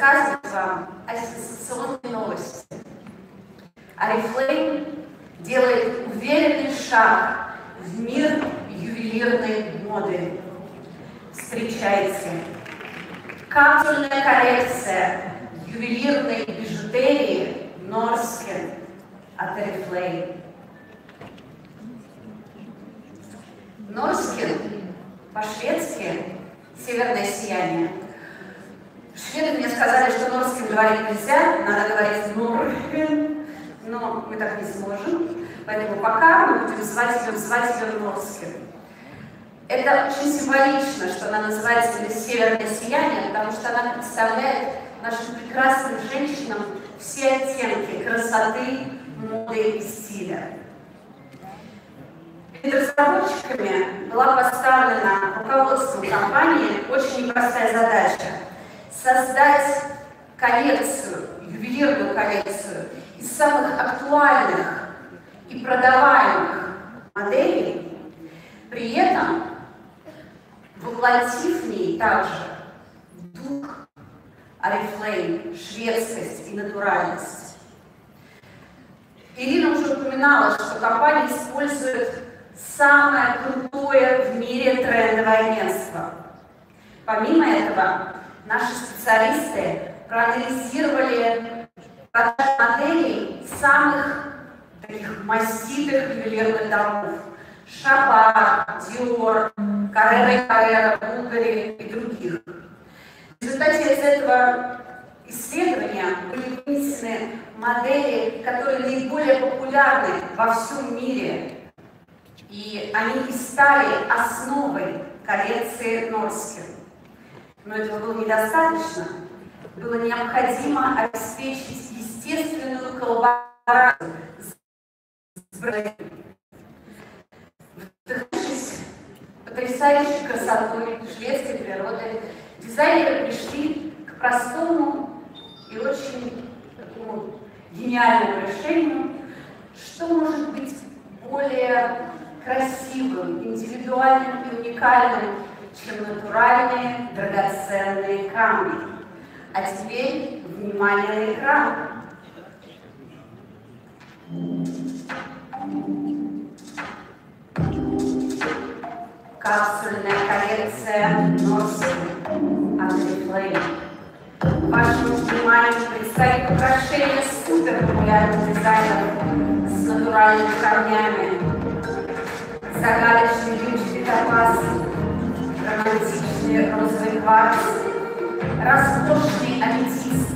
рассказывать вам о сенсационной новости. Арифлейм делает уверенный шаг в мир ювелирной моды. Встречайте! Капсульная коллекция ювелирной бижутерии Норскен от Арифлейм. Норскен по-шведски «Северное сияние». Шведы мне сказали, что Норскен говорить нельзя, надо говорить Норскен, но мы так не сможем. Поэтому пока мы будем звать ее, звать ее Норскен. Это очень символично, что она называется «Северное сияние», потому что она представляет нашим прекрасным женщинам все оттенки красоты, моды и стиля. Перед разработчиками была поставлена руководством компании очень непростая задача – создать коллекцию, ювелирную коллекцию из самых актуальных и продаваемых моделей, при этом воплотив в ней также дух Арифлейм, шведскость и натуральность. Ирина уже упоминала, что компания использует самое крутое в мире трендовое агентство. Помимо этого, наши специалисты проанализировали продажи моделей самых таких массивных ювелирных домов. Шабар, Диор, Каррера и Каррера, Булгари и других. В результате из этого исследования были вынесены модели, которые наиболее популярны во всем мире и они и стали основой коллекции Норскин. Но этого было недостаточно. Было необходимо обеспечить естественную коллаборацию с брендом. Вдохнувшись потрясающей красотой шведской природы, дизайнеры пришли к простому и очень такому гениальному решению, что может быть более красивым, индивидуальным и уникальным, чем натуральные драгоценные камни. А теперь внимание на экран. Капсульная коллекция Норси Reflame. Вашему вниманию предстоит украшение супер популярных дизайнеров с натуральными камнями, загадочный ключ топаз, розовый кварц, роскошный аметист,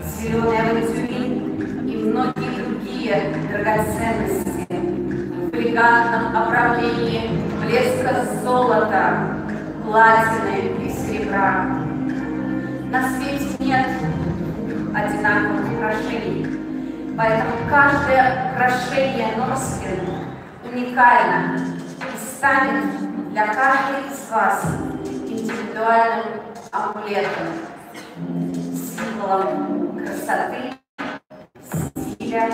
зеленый авантюрин и многие другие драгоценности в элегантном оправлении блеска золота, платины и серебра. На свете нет одинаковых украшений, поэтому каждое украшение Норскин уникально и станет для каждой из вас индивидуальным амулетом, символом красоты, стиля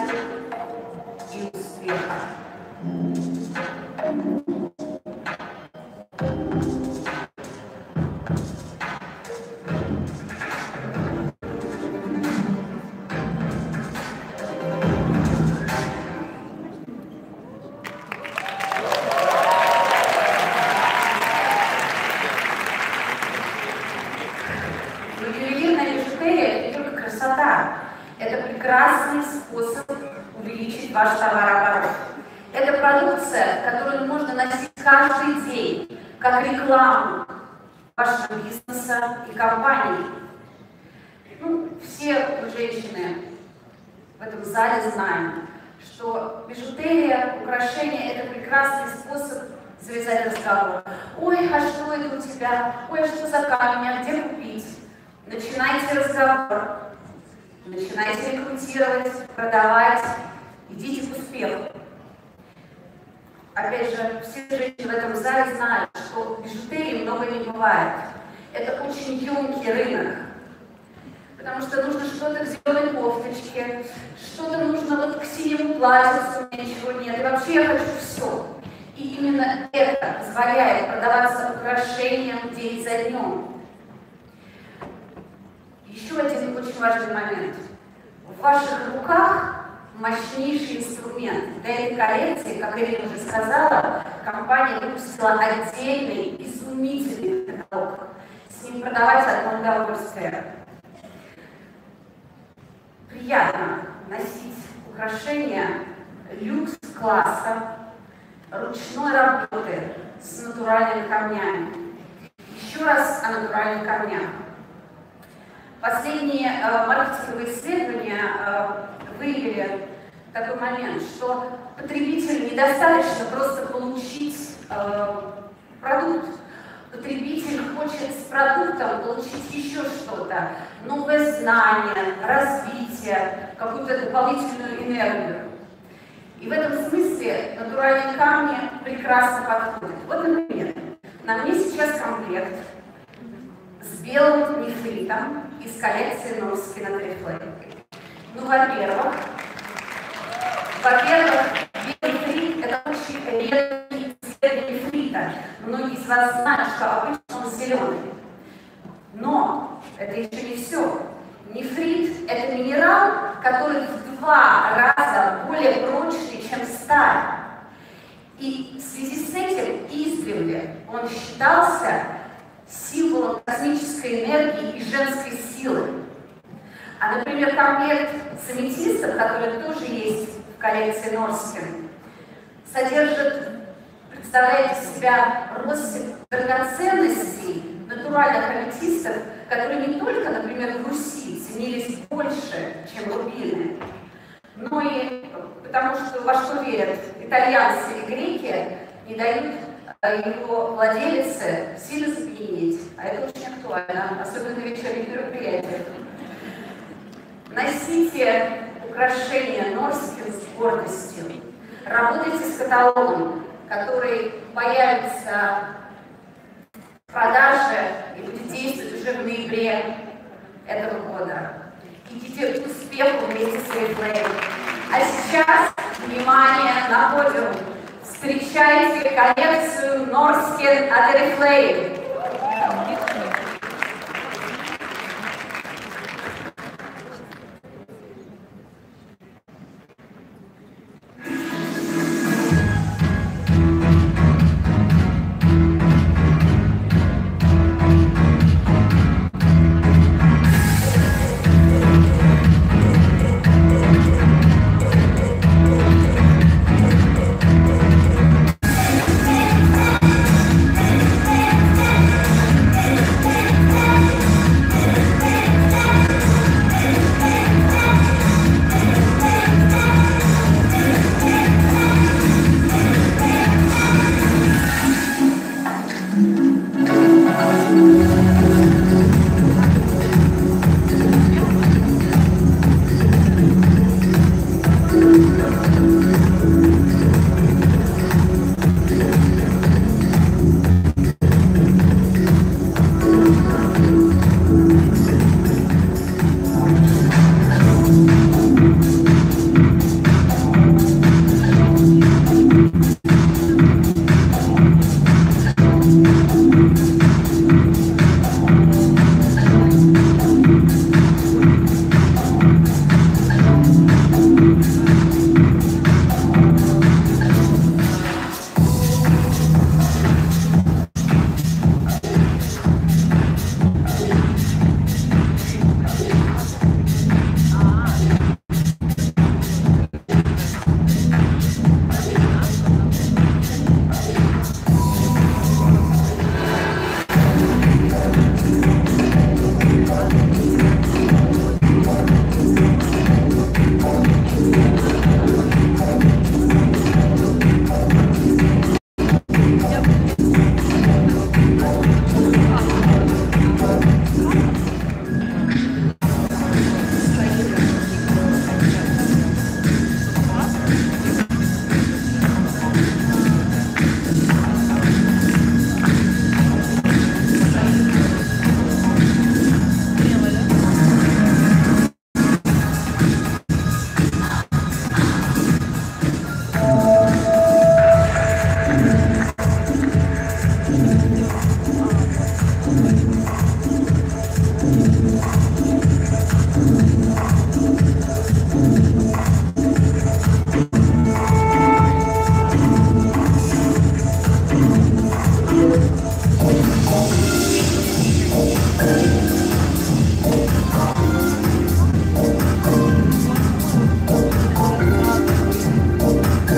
в этом зале знаем, что бижутерия, украшения – это прекрасный способ завязать разговор. Ой, а что это у тебя? Ой, а что за камень? А где купить? Начинайте разговор, начинайте рекрутировать, продавать, идите к успеху. Опять же, все женщины в этом зале знают, что бижутерии много не бывает. Это очень емкий рынок. Потому что нужно что-то к зеленой кофточке, что-то нужно вот к синему платьицу у меня ничего нет, и вообще я хочу все. И именно это позволяет продаваться украшениям день за днем. Еще один очень важный момент. В ваших руках мощнейший инструмент. Для этой коллекции, как Ирина уже сказала, компания выпустила отдельный, изумительный каталог. С ним продавать одно удовольствие. Приятно носить украшения люкс-класса, ручной работы с натуральными камнями. Еще раз о натуральных камнях. Последние э, маркетинговые исследования э, выявили такой момент, что потребителю недостаточно просто получить э, продукт. Потребитель хочет с продуктом получить еще что-то, новое знание, развитие, какую-то дополнительную энергию. И в этом смысле натуральные камни прекрасно подходят. Вот, например, на мне сейчас комплект с белым нефритом из коллекции Норскина Трифлей. Ну, во-первых, во-первых, белый нефрит – это очень редкий цвет нефрита. Многие из вас знают, что обычно он зеленый. Но это еще не все. Нефрит – это минерал, который в два раза более прочный, чем сталь. И в связи с этим издревле он считался символом космической энергии и женской силы. А, например, комплект самитистов, который тоже есть в коллекции Норскин, содержит, представляет из себя россыпь драгоценностей натуральных аметистов, которые не только, например, в Руси ценились больше, чем рубины, но и потому что во что верят итальянцы и греки, не дают а, его владелице сильно запьянеть. А это очень актуально, особенно на вечерних мероприятиях. Носите украшения Норскин с гордостью. Работайте с каталогом, который появится в продаже и будет действовать уже в ноябре этого года. Идите к успеху вместе с Reflame. А сейчас, внимание, на подиум. Встречайте коллекцию Норскин от Reflame.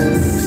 Jesus.